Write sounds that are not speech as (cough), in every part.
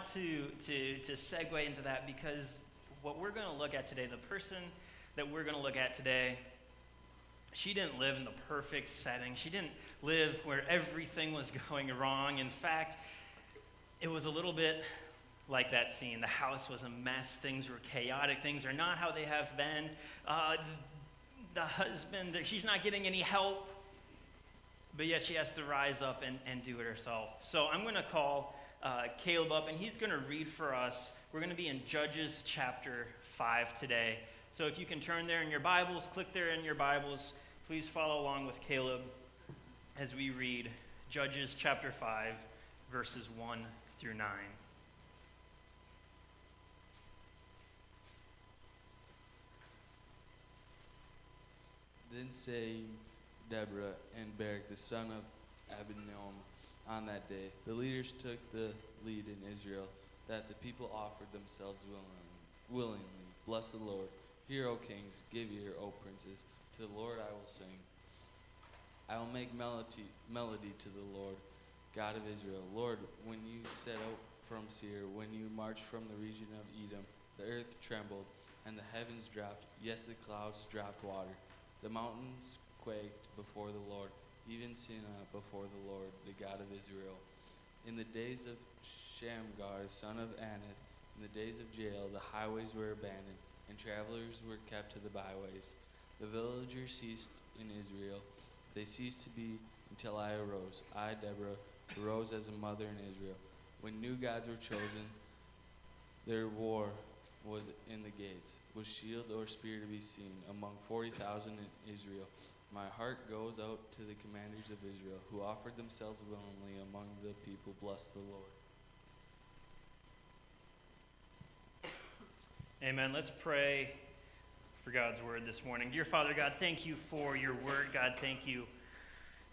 want to, to, to segue into that because what we're going to look at today, the person that we're going to look at today, she didn't live in the perfect setting. She didn't live where everything was (laughs) going wrong. In fact, it was a little bit like that scene. The house was a mess. Things were chaotic. Things are not how they have been. Uh, the husband, she's not getting any help, but yet she has to rise up and, and do it herself. So I'm going to call uh, Caleb up, and he's going to read for us. We're going to be in Judges chapter 5 today. So if you can turn there in your Bibles, click there in your Bibles. Please follow along with Caleb as we read Judges chapter 5, verses 1 through 9. Then say Deborah and Barak the son of Abinoam on that day. The leaders took the lead in Israel, that the people offered themselves willingly. willingly. Bless the Lord. Hear, O kings, give ear, O princes. To the Lord I will sing. I will make melody, melody to the Lord, God of Israel. Lord, when you set out from Seir, when you marched from the region of Edom, the earth trembled, and the heavens dropped. Yes, the clouds dropped water. The mountains quaked before the Lord, even Sinai uh, before the Lord, the God of Israel. In the days of Shamgar, son of Anath, in the days of Jael, the highways were abandoned, and travelers were kept to the byways. The villagers ceased in Israel. They ceased to be until I arose. I, Deborah, arose as a mother in Israel. When new gods were chosen, their war was in the gates, with shield or spear to be seen among 40,000 in Israel. My heart goes out to the commanders of Israel, who offered themselves willingly among the people. Bless the Lord. Amen. Let's pray for God's word this morning. Dear Father God, thank you for your word. God, thank you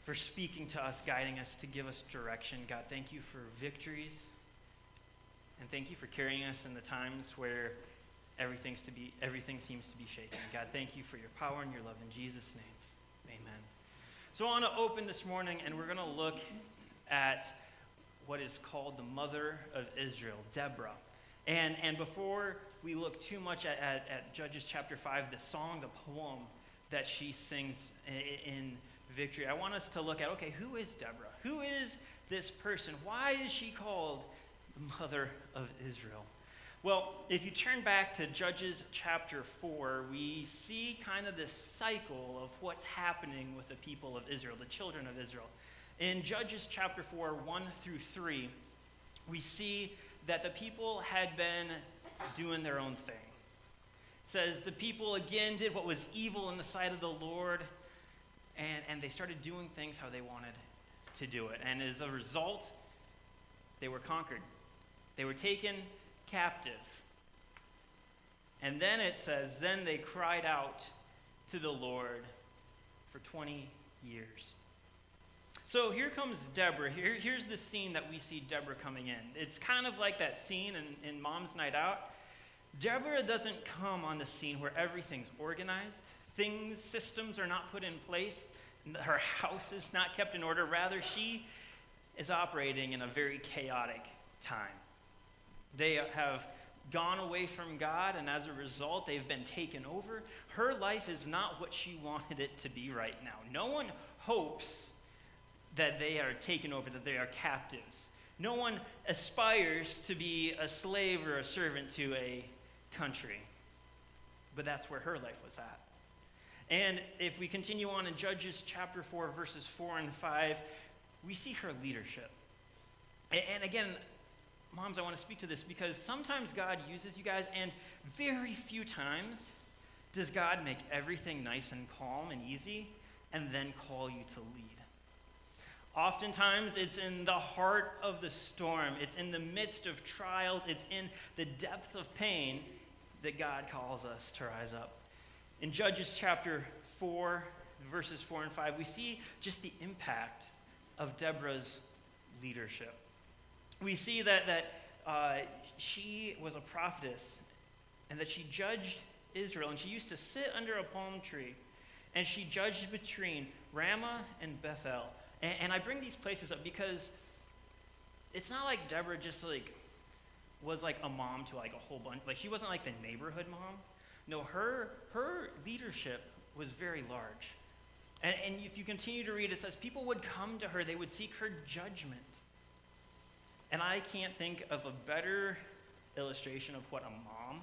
for speaking to us, guiding us, to give us direction. God, thank you for victories. And thank you for carrying us in the times where everything's to be, everything seems to be shaken. God, thank you for your power and your love. In Jesus' name. So I want to open this morning and we're going to look at what is called the mother of Israel, Deborah. And, and before we look too much at, at, at Judges chapter 5, the song, the poem that she sings in, in victory, I want us to look at okay, who is Deborah? Who is this person? Why is she called the mother of Israel? Well, if you turn back to Judges chapter 4, we see kind of this cycle of what's happening with the people of Israel, the children of Israel. In Judges chapter 4, 1 through 3, we see that the people had been doing their own thing. It says the people again did what was evil in the sight of the Lord, and, and they started doing things how they wanted to do it. And as a result, they were conquered. They were taken captive. And then it says, then they cried out to the Lord for 20 years. So here comes Deborah. Here, here's the scene that we see Deborah coming in. It's kind of like that scene in, in Mom's Night Out. Deborah doesn't come on the scene where everything's organized, things, systems are not put in place, (laughs) her house is not kept in order. Rather, she is operating in a very chaotic time. They have gone away from God, and as a result, they've been taken over. Her life is not what she (laughs) wanted it to be right now. No one hopes that they are taken over, that they are captives. No one aspires to be a slave or a servant to a country. But that's where her life was at. And if we continue on in Judges chapter 4, verses 4 and 5, we see her leadership. And again, moms, I want to speak to this because sometimes God uses you guys, and very few times does God make everything nice and calm and easy and then call you to lead. Oftentimes, it's in the heart of the storm, it's in the midst of trials, it's in the depth of pain that God calls us to rise up. In Judges chapter 4, verses 4 and 5, we see just the impact of Deborah's leadership we see that, that uh, she was a prophetess and that she judged Israel. And she used to sit under a palm tree and she judged between Ramah and Bethel. And, and I bring these places up because it's not like Deborah just like was like a mom to like a whole bunch. Like she wasn't like the neighborhood mom. No, her her leadership was very large. And, and if you continue to read, it says people would come to her, they would seek her judgment. And I can't think of a better illustration of what a mom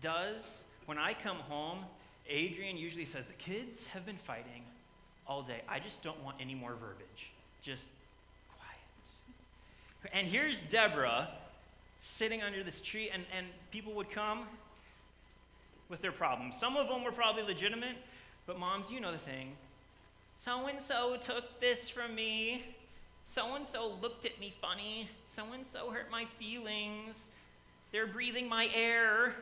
does. When I come home, Adrian usually says, The kids have been fighting all day. I just don't want any more verbiage. Just quiet. And here's Deborah sitting under this tree, and, and people would come with their problems. Some of them were probably legitimate, but moms, you know the thing. So and so took this from me. So and so looked at me funny. So and so hurt my feelings. They're breathing my air.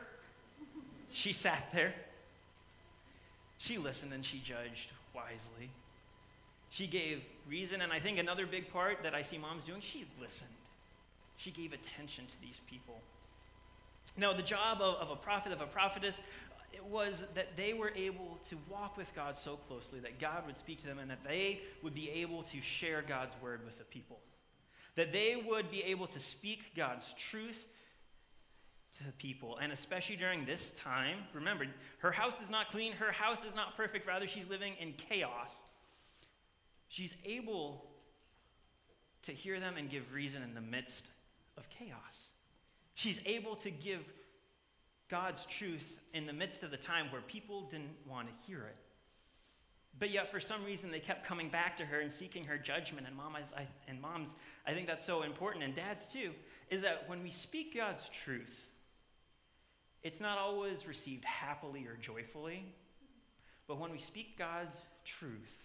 She sat there. She listened and she judged wisely. She gave reason, and I think another big part that I see moms doing, she listened. She gave attention to these people. Now, the job of, of a prophet, of a prophetess, was that they were able to walk with God so closely that God would speak to them and that they would be able to share God's word with the people. That they would be able to speak God's truth to the people. And especially during this time, remember, her house is not clean, her house is not perfect, rather, she's living in chaos. She's able to hear them and give reason in the midst of chaos. She's able to give God's truth in the midst of the time where people didn't want to hear it. But yet, for some reason, they kept coming back to her and seeking her judgment. And, I, and moms, I think that's so important, and dads too, is that when we speak God's truth, it's not always received happily or joyfully. But when we speak God's truth,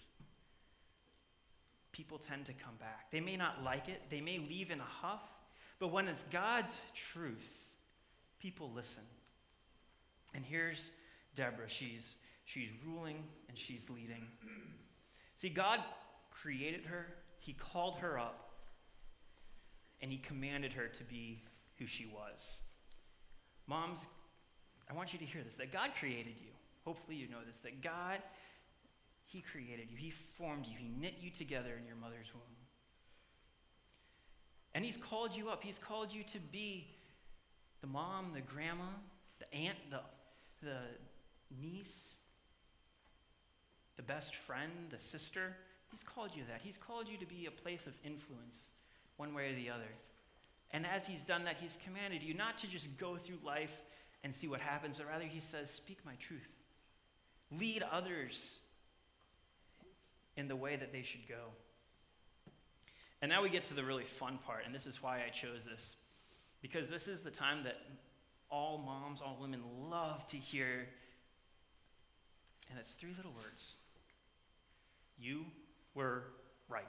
people tend to come back. They may not like it, they may leave in a huff, but when it's God's truth, people listen. And here's Deborah. She's, she's ruling and she's leading. (clears throat) See, God created her, He called her up, and He commanded her to be who she was. Moms, I want you to hear this that God created you. Hopefully, you know this that God, He created you, He formed you, He knit you together in your mother's womb. And He's called you up, He's called you to be the mom, the grandma, the aunt, the the niece, the best friend, the sister. He's called you that. He's called you to be a place of influence, one way or the other. And as he's done that, he's commanded you not to just go through life and see what happens, but rather he says, Speak my truth. Lead others in the way that they should go. And now we get to the really fun part, and this is why I chose this. Because this is the time that all moms, all women love to hear. And it's three little words You were right.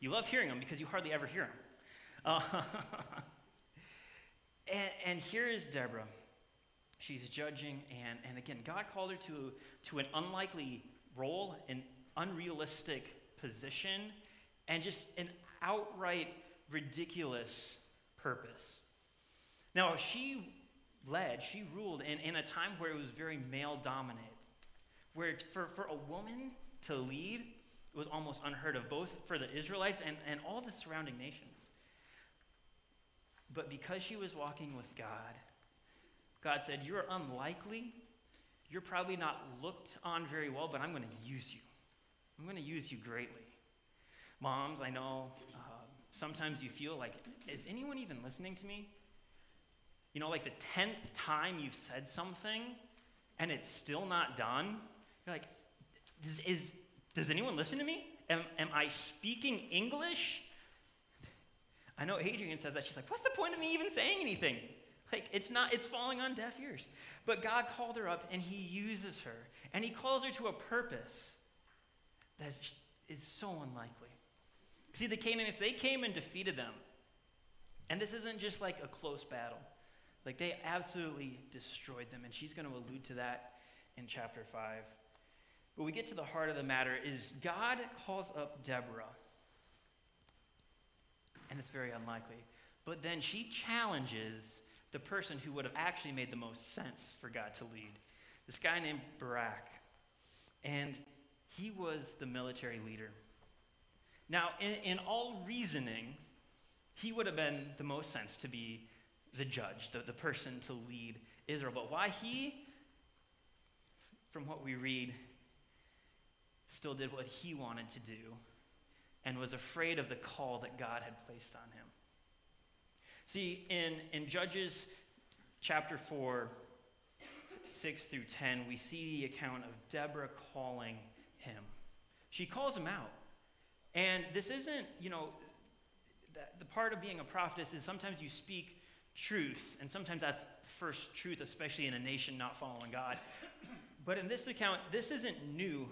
you love hearing them because you hardly ever hear them. Uh, (laughs) and, and here is Deborah. She's judging, and, and again, God called her to, to an unlikely role, an unrealistic position, and just an outright ridiculous purpose. Now, she led, she ruled in, in a time where it was very male dominated, where for, for a woman to lead was almost unheard of, both for the Israelites and, and all the surrounding nations. But because she was walking with God, God said, You're unlikely. You're probably not looked on very well, but I'm going to use you. I'm going to use you greatly. Moms, I know sometimes you feel like, is anyone even listening to me? You know, like the 10th time you've said something and it's still not done. You're like, does, is, does anyone listen to me? Am, am I speaking English? I know Adrian says that. She's like, what's the point of me even saying anything? Like, it's not, it's falling on deaf ears. But God called her up and he uses her. And he calls her to a purpose that is so unlikely. See, the Canaanites, they came and defeated them. And this isn't just like a close battle. Like they absolutely destroyed them. And she's going to allude to that in chapter 5. But we get to the heart of the matter is God calls up Deborah. And it's very unlikely. But then she challenges the person who would have actually made the most sense for God to lead. This guy named Barak. And he was the military leader. Now, in, in all reasoning, he would have been the most sense to be the judge, the, the person to lead Israel. But why he, from what we read, still did what he wanted to do and was afraid of the call that God had placed on him. See, in, in Judges chapter 4, 6 through 10, we see the account of Deborah calling him. She calls him out. And this isn't, you know, the part of being a prophetess is sometimes you speak truth, and sometimes that's first truth, especially in a nation not following God. But in this account, this isn't new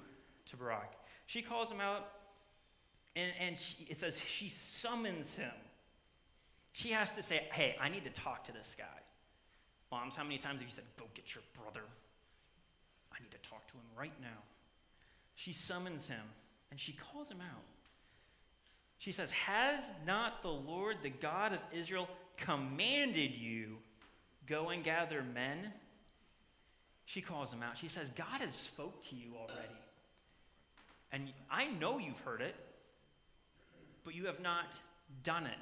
to Barak. She calls him out, and, and she, it says she summons him. She has to say, Hey, I need to talk to this guy. Moms, how many times have you said, Go get your brother? I need to talk to him right now. She summons him and she calls him out. She says, Has not the Lord, the God of Israel, commanded you, go and gather men? She calls him out. She says, God has spoke to you already. And I know you've heard it, but you have not done it.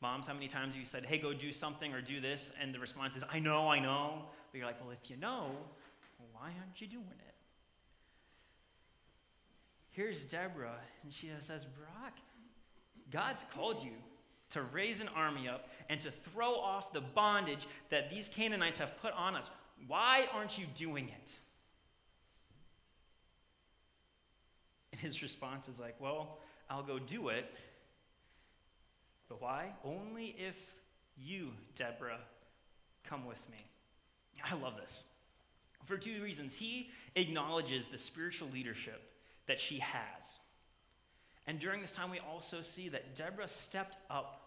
Moms, how many times have you said, hey, go do something or do this? And the response is, I know, I know. But you're like, well, if you know, why aren't you doing it? Here's Deborah, and she says, Barak, God's called you to raise an army up and to throw off the bondage that these Canaanites have put on us. Why aren't you doing it? And his response is like, Well, I'll go do it but why? Only if you, Deborah, come with me. I love this. For two reasons. He acknowledges the spiritual leadership that she has. And during this time, we also see that Deborah stepped up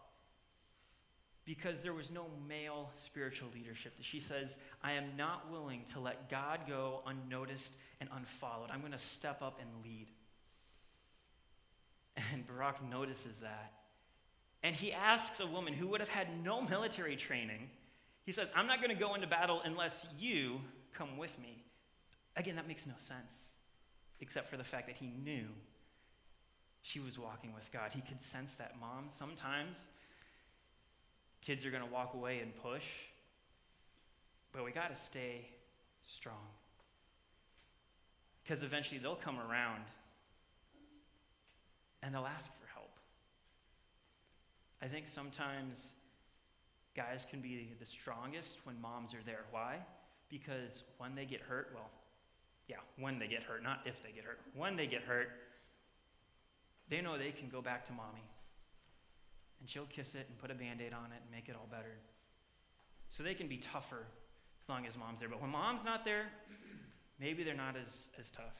because there was no male spiritual leadership. That She says, I am not willing to let God go unnoticed and unfollowed. I'm going to step up and lead. (laughs) And Barak notices that and he asks a woman who would have had no military training, he says, I'm not going to go into battle unless you come with me. Again, that makes no sense, except for the fact that he knew she was walking with God. He could sense that, mom. Sometimes kids are going to walk away and push, but we got to stay strong. Because eventually they'll come around and they'll ask for help. I think sometimes guys can be the strongest when moms are there. Why? Because when they get hurt, well, yeah, when they get hurt, not if they get hurt, when they get hurt, they know they can go back to mommy. And she'll kiss it and put a band aid on it and make it all better. So they can be tougher as long as mom's there. But when mom's not there, maybe they're not as, as tough.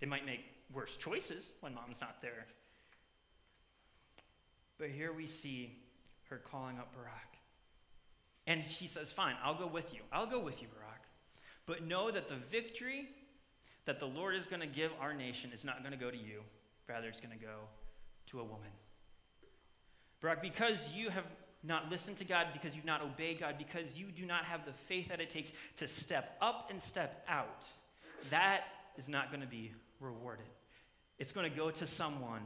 They might make worse choices when mom's not there. But here we see her calling up Barak. And she says, Fine, I'll go with you. I'll go with you, Barak. But know that the victory that the Lord is going to give our nation is not going to go to you. Rather, it's going to go to a woman. Barak, because you have not listened to God, because you've not obeyed God, because you do not have the faith that it takes to step up and step out, that is not going to be rewarded. It's going to go to someone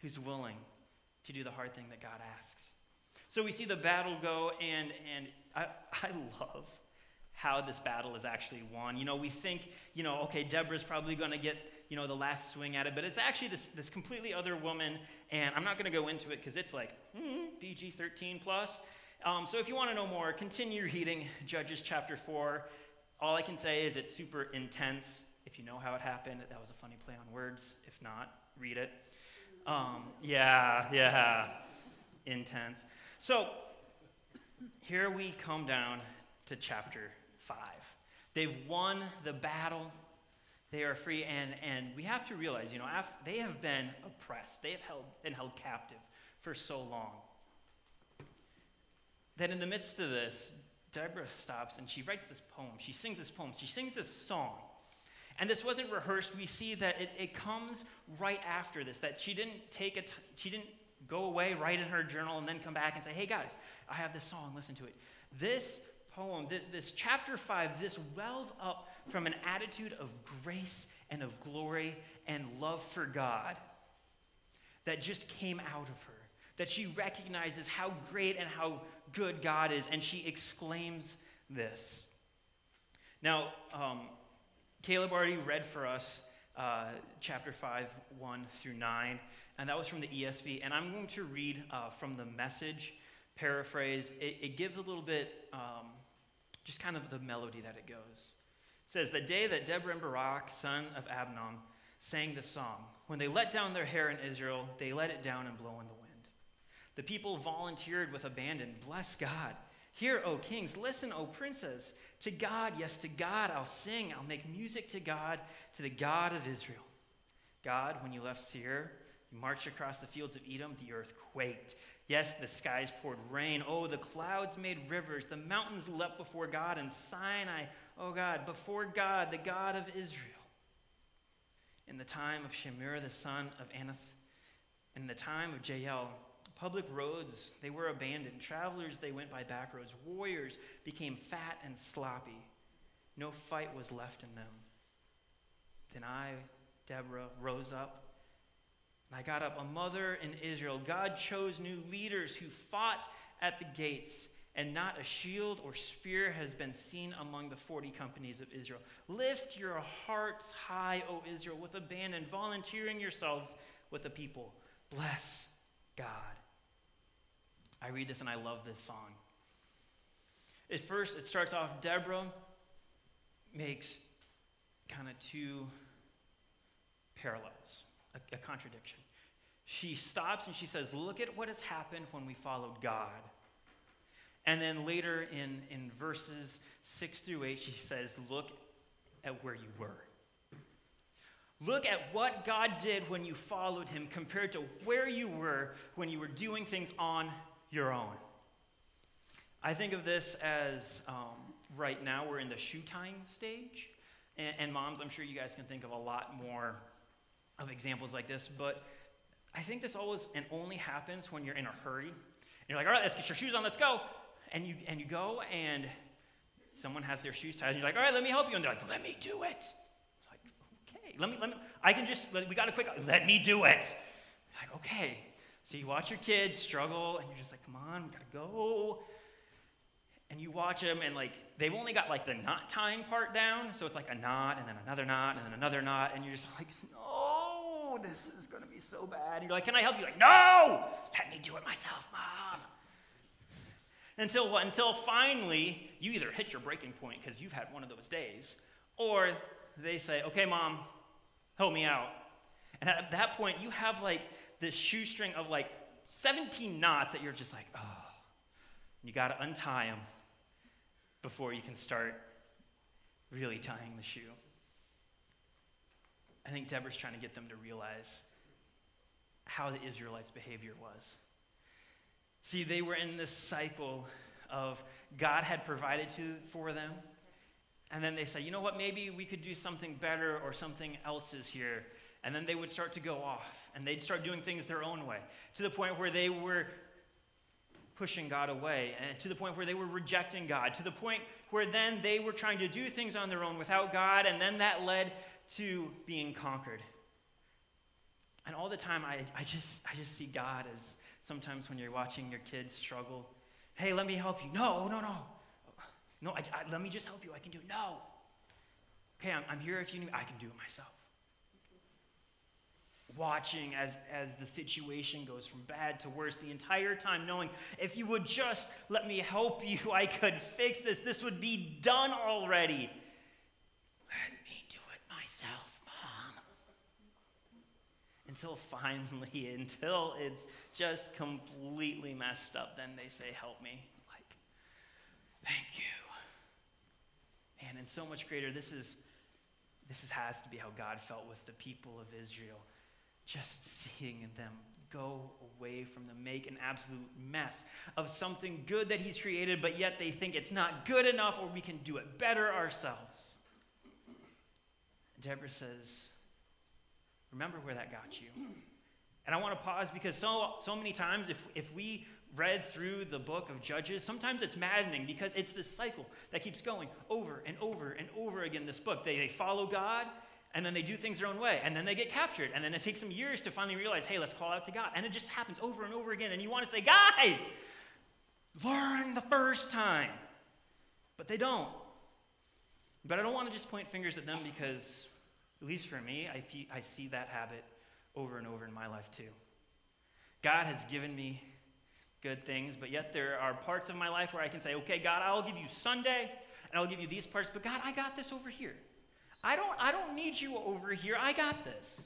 who's willing to do the hard thing that God asks. So we see the battle go, and, and I, I love how this battle is actually won. You know, we think, you know, okay, Deborah's probably going to get, you know, the last swing at it, but it's actually this, this completely other woman, and I'm not going to go into it because it's like mm, PG 13 plus. Um, so if you want to know more, continue reading Judges chapter 4. All I can say is it's super intense. If you know how it happened, that was a funny play on words. If not, read it. Um, yeah, yeah, intense. So here we come down to chapter 5. They've won the battle. They are free, and, and we have to realize, you know, they have been oppressed. They have held, been held captive for so long. That in the midst of this, Deborah stops and she writes this poem. She sings this poem. She sings this song and this wasn't rehearsed. We see that it, it comes right after this, that she didn't take a t- she didn't go away, write in her journal, and then come back and say, hey guys, I have this song, listen to it. This poem, this chapter five, this wells up from an attitude of grace and of glory and love for God. that just came out of her, that she recognizes how great and how good God is, and she exclaims this. Now, um, Caleb already read for us uh, chapter 5, 1 through 9, and that was from the ESV. And I'm going to read uh, from the message paraphrase. It, it gives a little bit, um, just kind of the melody that it goes. It says, The day that Deborah and Barak, son of Abinoam, sang the song, when they let down their hair in Israel, they let it down and blow in the wind. The people volunteered with abandon. Bless God. Hear, O kings, listen, O princes. To God, yes, to God I'll sing. I'll make music to God, to the God of Israel. God, when you left Seir, you marched across the fields of Edom, the earth quaked. Yes, the skies poured rain. Oh, the clouds made rivers. The mountains leapt before God, and Sinai, oh God, before God, the God of Israel. In the time of Shamgar, the son of Anath, in the time of Jael, public roads, they were abandoned. Travelers, they went by back roads. Warriors became fat and sloppy. No fight was left in them. Then I, Deborah, rose up and I got up, a mother in Israel. God chose new leaders who fought at the gates, and not a shield or spear has been seen among the 40 companies of Israel. Lift your hearts high, O Israel, with abandon, volunteering yourselves with the people. Bless God. I read this and I love this song. At first, it starts off Deborah makes kind of two parallels a, a contradiction. She stops and she says, Look at what has happened when we followed God. And then later in, in verses 6 through 8, she says, Look at where you were. Look at what God did when you followed him compared to where you were when you were doing things on your own. I think of this as um, right now we're in the shoe tying stage. And, and, moms, I'm sure you guys can think of a lot more of examples like this, but I think this always and only happens when you're in a hurry. And you're like, all right, let's get your shoes on, let's go. And you, and you go, and someone has their shoes tied, and you're like, all right, let me help you. And they're like, let me do it. Like, okay, let me, let me, I can just, we got a quick, let me do it. Like, okay. So you watch your kids struggle, and you're just like, come on, we gotta go. And you watch them, and like, they've only got like the knot tying part down. So it's like a knot, and then another knot, and then another knot, and you're just like, no Oh, this is going to be so bad. And you're like, Can I help you? Like, No, let me do it myself, mom. Until what? Until finally you either hit your breaking point because you've had one of those days, or they say, Okay, mom, help me out. And at that point, you have like this shoestring of like 17 knots that you're just like, Oh, you got to untie them before you can start really tying the shoe. I think Deborah's trying to get them to realize how the Israelites' behavior was. See, they were in this cycle of God had provided to, for them, and then they say, you know what, maybe we could do something better or something else is here. And then they would start to go off, and they'd start doing things their own way, to the point where they were pushing God away, and to the point where they were rejecting God, to the point where then they were trying to do things on their own without God, and then that led to being conquered. And all the time, I, I, just, I just see God as sometimes when you're watching your kids struggle. Hey, let me help you. No, no, no. No, I, I, let me just help you. I can do it. No. Okay, I'm, I'm here if you need I can do it myself. Watching as, as the situation goes from bad to worse the entire time, knowing if you would just let me help you, (laughs) I could fix this. This would be done already. Until (laughs) finally, until it's just completely messed up, then they say, Help me. Like, thank you. Man, and so much greater, this is this is, has to be how God felt with the people of Israel. Just seeing them go away from them, make an absolute mess of something good that He's created, but yet they think it's not good enough or we can do it better ourselves. Deborah says, Remember where that got you. And I want to pause because so, so many times, if, if we read through the book of Judges, sometimes it's maddening because it's this cycle that keeps going over and over and over again. This book, they, they follow God, and then they do things their own way, and then they get captured, and then it takes them years to finally realize, hey, let's call out to God. And it just happens over and over again, and you want to say, guys, learn the first time. But they don't. But I don't want to just point fingers at them because, at least for me, I, I see that habit over and over in my life too. God has given me good things, but yet there are parts of my life where I can say, okay, God, I'll give you Sunday and I'll give you these parts, but God, I got this over here. I don't, I don't need you over here. I got this.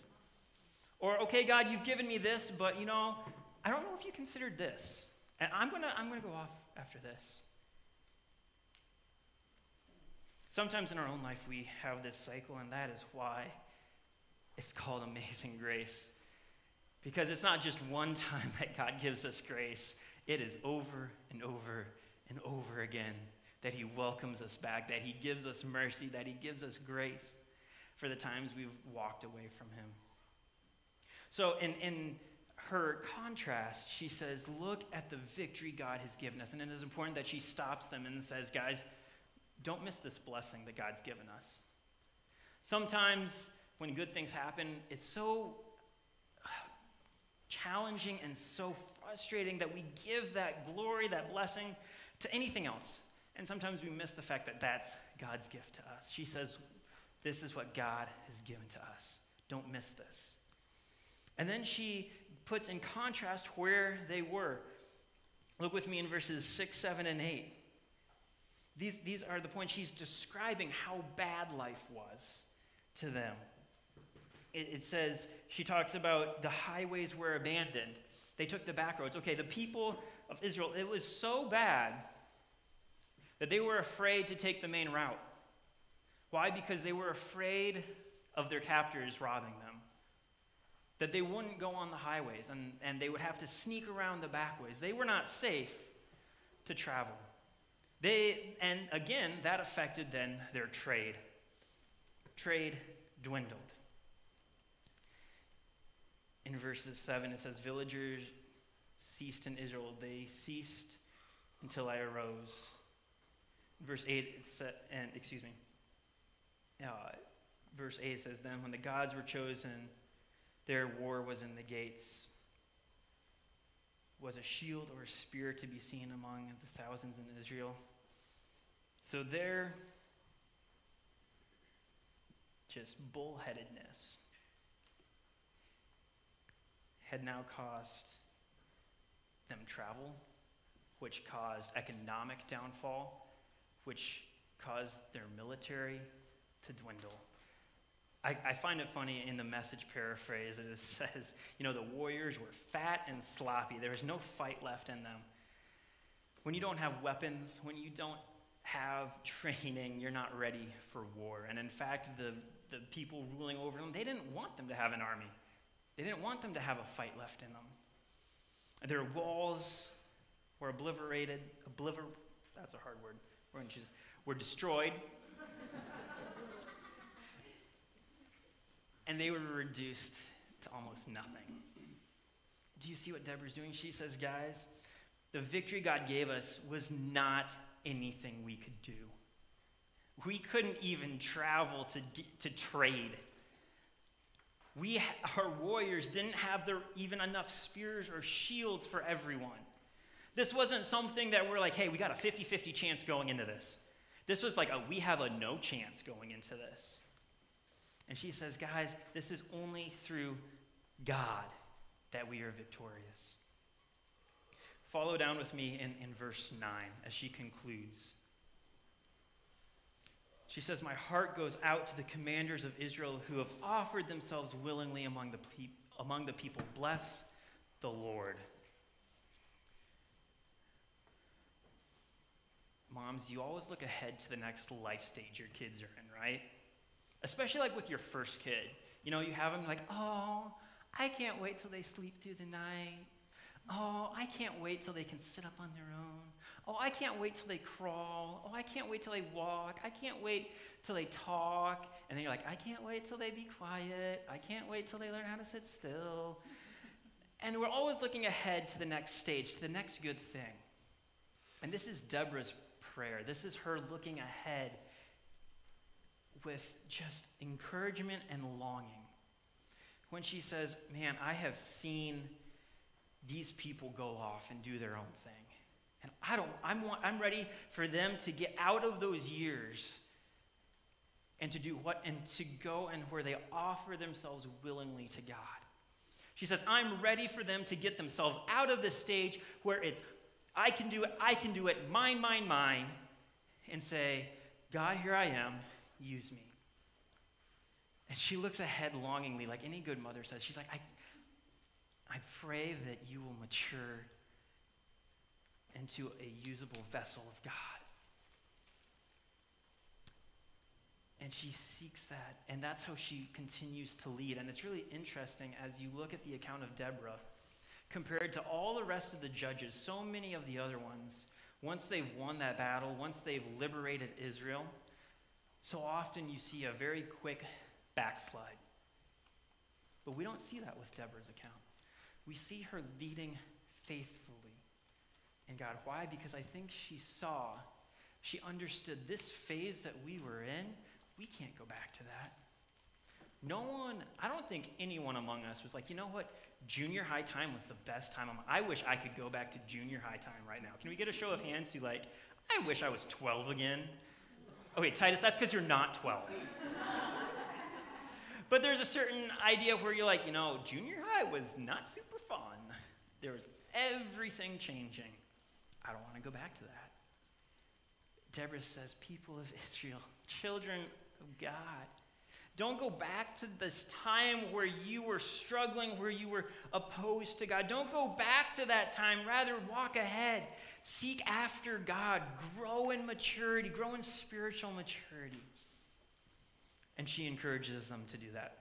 Or, okay, God, you've given me this, but you know, I don't know if you considered this. And I'm going to I'm going to go off after this. Sometimes in our own life, we have this cycle, and that is why it's called amazing grace. Because it's not just one time (laughs) that God gives us grace, it is over and over and over again that He welcomes us back, that He gives us mercy, that He gives us grace for the times we've walked away from Him. So, in, in her contrast, she says, Look at the victory God has given us. And it is important that she stops them and says, Guys, don't miss this blessing that God's given us. Sometimes when good things happen, it's so uh, challenging and so frustrating that we give that glory, that blessing to anything else. And sometimes we miss the fact that that's God's gift to us. She says, This is what God has given to us. Don't miss this. And then she puts in contrast where they were. Look with me in verses 6, 7, and 8. These, these are the points. She's describing how bad life was to them it, it says, she talks about the highways were abandoned. They took the back roads. Okay, the people of Israel, it was so bad that they were afraid to take the main route. Why? Because they were afraid of their captors robbing them. That they wouldn't go on the highways and, and they would have to sneak around the back ways. They were not safe to travel. They, and again, that affected then their trade. Trade dwindled in verses 7, it says, Villagers ceased in Israel. They ceased until I arose. Verse 8, it said, and excuse me, uh, verse 8 says, Then when the gods were chosen, their war was in the gates. Was a shield or a spear to be seen among the thousands in Israel? So their just bullheadedness had now cost them travel, which caused economic downfall, which caused their military to dwindle. I, I, find it funny in the message paraphrase that it (laughs) says, you know, the warriors were fat and sloppy. There was no fight left in them. When you don't have weapons, when you don't have (laughs) training, you're not ready for war. And in fact, the, the people ruling over them, they didn't want them to have an army. They didn't want them to have a fight left in them. Their walls were obliterated, obliver, that's a hard word, were destroyed. and they were reduced to almost nothing. Do you see what Deborah's doing? She says, guys, the victory God gave us was not anything we could do. We couldn't even travel to, to trade we, our warriors, didn't have their, even enough spears or shields for everyone. This wasn't something that we're like, hey, we got a 50 50 chance going into this. This was like, a, we have a no chance going into this. And she says, guys, this is only through God that we are victorious. Follow down with me in, in verse 9 as she concludes. She says, My heart goes out to the commanders of Israel who have offered themselves willingly among the, pe- among the people. Bless the Lord. Moms, you always look ahead to the next life stage your kids are in, right? Especially like with your first kid. You know, you have them like, oh, I can't wait till they sleep through the night. Oh, I can't wait till they can sit up on their own. Oh, I can't wait till they crawl. Oh, I can't wait till they walk. I can't wait till they talk. And then you're like, I can't wait till they be quiet. I can't wait till they learn how to sit still. And we're always looking ahead to the next stage, to the next good thing. And this is Deborah's prayer. This is her looking ahead. with just encouragement and longing. When she says, Man, I have seen these people go off and do their own thing. And I don't, I'm, I'm ready for them to get out of those years and to do what? And to go and where they offer themselves willingly to God. She says, I'm ready for them to get themselves out of the stage where it's, I can do it, I can do it, mine, mine, mine, and say, God, here I am, use me. And she looks ahead longingly, like any good mother says. She's like, I, I pray that you will mature into a usable vessel of God. And she seeks that, and that's how she continues to lead. And it's really interesting as you look at the account of Deborah, compared to all the rest of the judges, so many of the other ones, once they've won that battle, once they've liberated Israel, so often you see a very quick backslide. But we don't see that with Deborah's account. We see her leading faithfully in God. Why? Because I think she saw, she understood this phase that we were in, we can't go back to that. No one, I don't think anyone among us was like, you know what? Junior high time was the best time. I wish I could go back to junior high time right now. Can we get a show of hands who, like, I wish I was 12 again? Okay, Titus, that's because you're not 12. But there's a certain idea where you're like, you know, junior high was not super fun. There was everything changing. I don't want to go back to that. Deborah says, People of Israel, children of God, don't go back to this time where you were struggling, where you were opposed to God. Don't go back to that time. Rather, walk ahead. Seek after God. Grow in maturity, grow in spiritual maturity. And she encourages them to do that.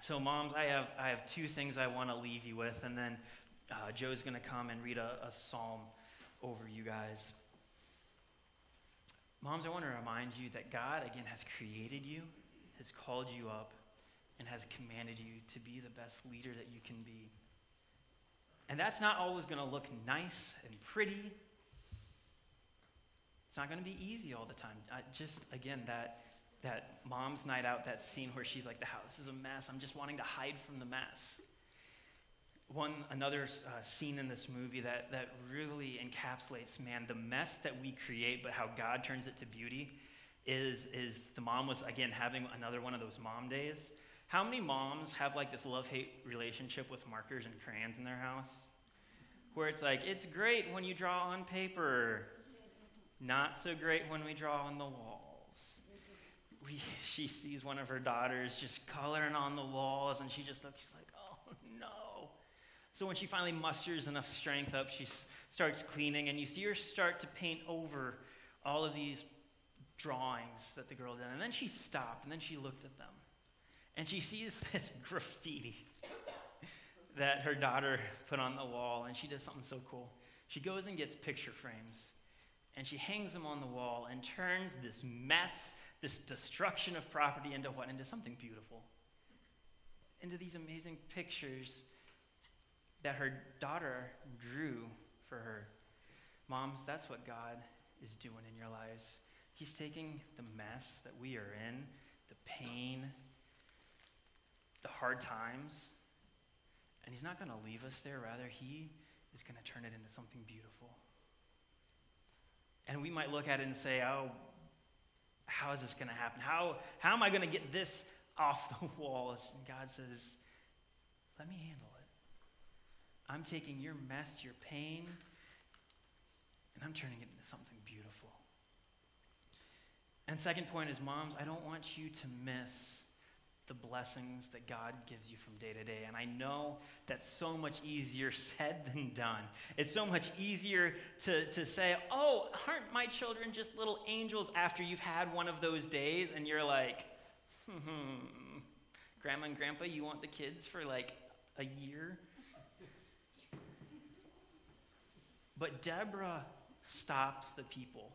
So, moms, I have, I have two things I want to leave you with, and then uh, Joe's going to come and read a, a psalm over you guys. Moms, I want to remind you that God, again, has created you, has called you up, and has commanded you to be the best leader that you can be. And that's not always going to look nice and pretty. It's not going to be easy all the time. I just, again, that, that mom's night out, that scene where she's like, the house is a mess. I'm just wanting to hide from the mess. One another uh, scene in this movie that, that really encapsulates man the mess that we create but how god turns it to beauty is is the mom was again having another one of those mom days. How many moms have like this love-hate relationship with markers and crayons in their house? Where it's like it's great when you draw on paper not so great when we draw on the walls we, (laughs) she sees one of her daughters just coloring on the walls and she just looks she's like oh no so when she finally musters enough strength up, she starts cleaning, and you see her start to paint over all of these drawings that the girl did. And then she stopped, and then she looked at them. And she sees (laughs) this graffiti that her daughter put on the wall, and she does something so cool. She goes and gets picture frames, and she hangs them on the wall and turns this mess, this destruction of property into what? Into something beautiful. Into these amazing pictures that her daughter drew for her. Moms, that's what God is doing in your lives. He's taking the mess that we are in, the pain, the hard times, and He's not going to leave us there. Rather, He is going to turn it into something beautiful. And we might look at it and say, oh, how is this going to happen? How, how am I going to get this (laughs) off the walls? And God says, let me handle it. I'm taking your mess, your pain, and I'm turning it into something beautiful. And second point is, moms, I don't want you to miss the blessings that God gives you from day to day. And I know that's so much easier (laughs) said than done. It's so much easier to, to say, oh, aren't my children just little angels after you've had one of those days? And you're like, hmm, grandma and grandpa, you want the kids for like a year? But Deborah stops the people.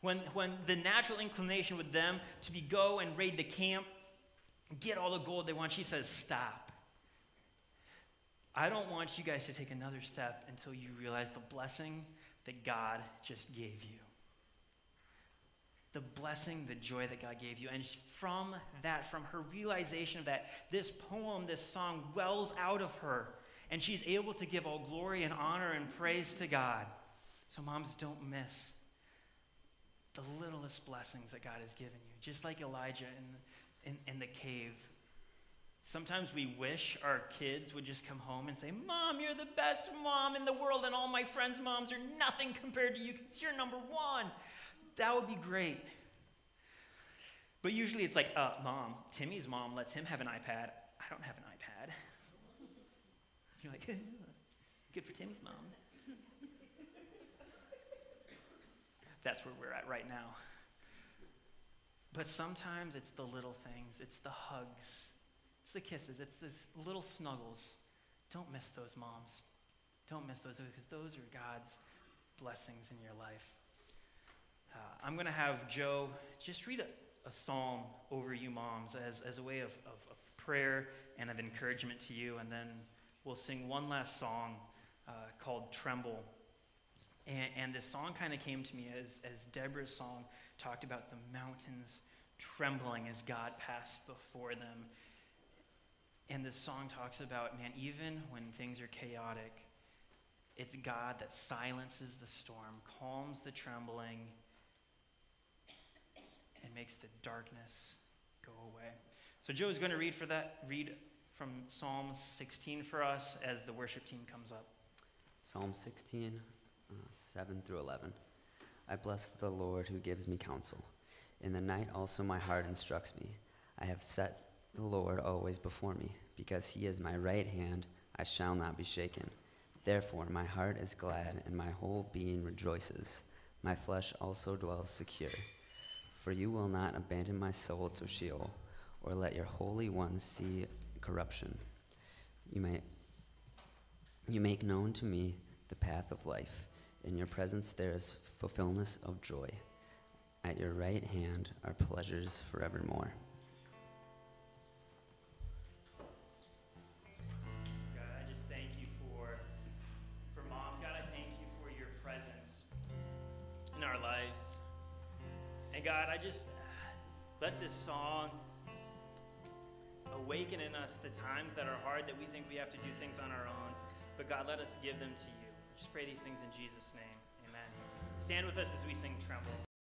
When, when the natural inclination with them to be go and raid the camp, get all the gold they want, she says, Stop. I don't want you guys to take another step until you realize the blessing that God just gave you. the blessing, the joy that God gave you. And from that, from her realization of that, this poem, this song wells out of her. And she's able to give all glory and honor and praise to God. So, moms, don't miss the littlest blessings that God has given you. Just like Elijah in, in, in the cave. Sometimes we wish our kids would just come home and say, Mom, you're the best mom in the world, and all my friends' moms are nothing compared to you because you're number one. That would be great. But usually it's like, uh, Mom, Timmy's mom lets him have an iPad. I don't have an iPad. You're like, (laughs) good for Timmy's mom. That's where we're at right now. But sometimes it's the little things, it's the hugs, it's the kisses, it's the little snuggles. Don't miss those, moms. Don't miss those because those are God's blessings in your life. Uh, I'm going to have Joe just read a, a, psalm over you, moms, as, as a way of, of, of, prayer and of encouragement to you. And then we'll sing one last song uh, called Tremble. And, and this song kind of came to me as, as Deborah's song talked about the mountains trembling as God passed before them. And this song talks about, man, even when things are chaotic, it's God that silences the storm, calms the trembling, and makes the darkness go away. So Joe is going to read for that, read from Psalm 16 for us as the worship team comes up. Psalm 16, uh, 7 through 11. I bless the Lord who gives me counsel. In the night also my heart instructs me. I have set the Lord always before me. Because he is my right hand, I shall not be shaken. Therefore my heart is glad, and my whole being rejoices. My flesh also dwells secure. For you will not abandon my soul to Sheol, or let your Holy One see corruption. You, may, you make known to me the path of life. In your presence there is fulfillment of joy. At your right hand are pleasures forevermore. God, I just thank you for, for moms. God, I thank you for your presence in our lives. And God, I just let this song awaken in us the times that are hard that we think we have to do things on our own. But God, let us give them to you. Just pray these things in Jesus' name. Amen. Stand with us as we sing Tremble.